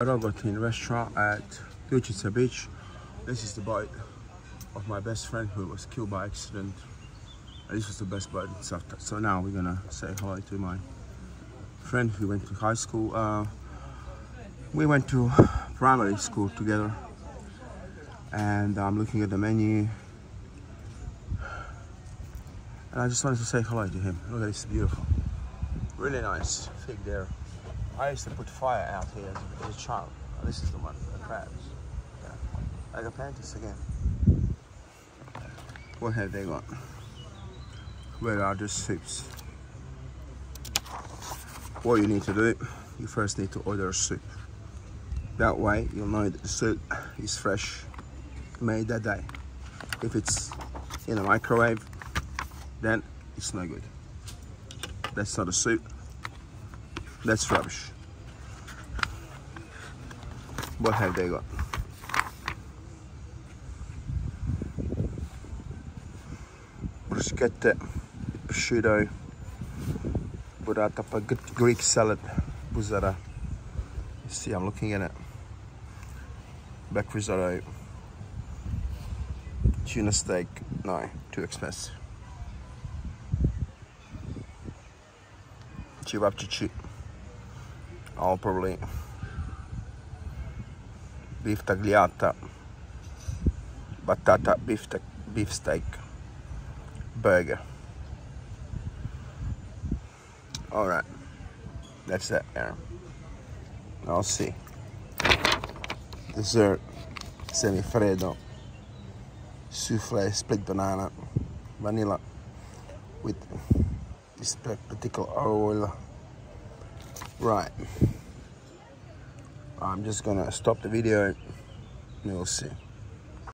Rokotin restaurant at Klučice Beach. This is the boat of my best friend who was killed by accident. And this was the best South. So now we're gonna say hi to my friend who went to high school. Uh, we went to primary school together. And I'm looking at the menu. And I just wanted to say hello to him. Look at this, beautiful. Really nice fig there. I used to put fire out here as a, as a child. Oh, this is the one, the crabs. Yeah. Agapanthus again. What have they got? Where are the soups? What you need to do, you first need to order a soup. That way you'll know that the soup is fresh, made that day. If it's in a microwave, then it's no good. That's not a soup. That's rubbish. What have they got? Bruschetta, prosciutto, burrata, Greek salad, buzara. You see, I'm looking at it. Back risotto, tuna steak. No, too expensive. Cevapcici. I'll probably beef tagliata, batata beef, beef steak, burger. All right, that's that, Aaron. I'll see. Dessert, semi-freddo, souffle, split banana, vanilla with this particular oil. Right. I'm just gonna stop the video and we'll see.